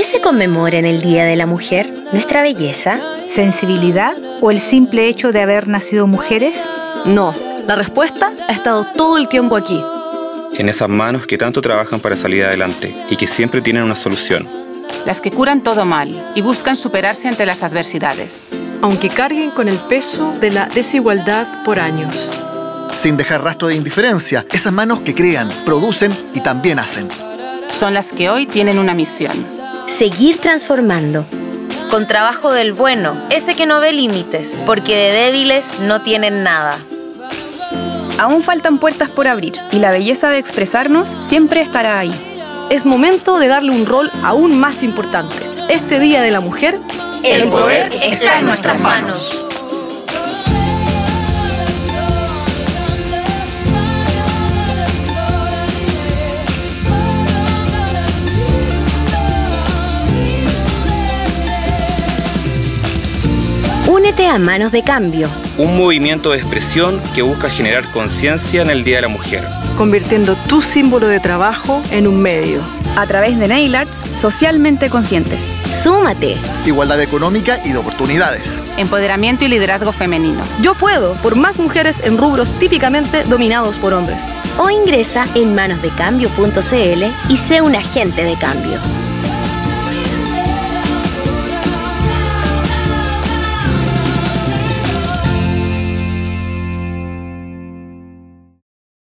¿Qué se conmemora en el Día de la Mujer? ¿Nuestra belleza? ¿Sensibilidad o el simple hecho de haber nacido mujeres? No, la respuesta ha estado todo el tiempo aquí. En esas manos que tanto trabajan para salir adelante y que siempre tienen una solución. Las que curan todo mal y buscan superarse ante las adversidades. Aunque carguen con el peso de la desigualdad por años. Sin dejar rastro de indiferencia, esas manos que crean, producen y también hacen. Son las que hoy tienen una misión. Seguir transformando. Con trabajo del bueno, ese que no ve límites, porque de débiles no tienen nada. Aún faltan puertas por abrir y la belleza de expresarnos siempre estará ahí. Es momento de darle un rol aún más importante. Este Día de la Mujer, el poder está en nuestras manos. A Manos de Cambio. Un movimiento de expresión que busca generar conciencia en el Día de la Mujer. convirtiendo tu símbolo de trabajo en un medio. A través de nail arts socialmente conscientes. Súmate. Igualdad económica y de oportunidades. Empoderamiento y liderazgo femenino. Yo puedo por más mujeres en rubros típicamente dominados por hombres. O ingresa en manosdecambio.cl y sé un agente de cambio.